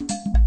Bye.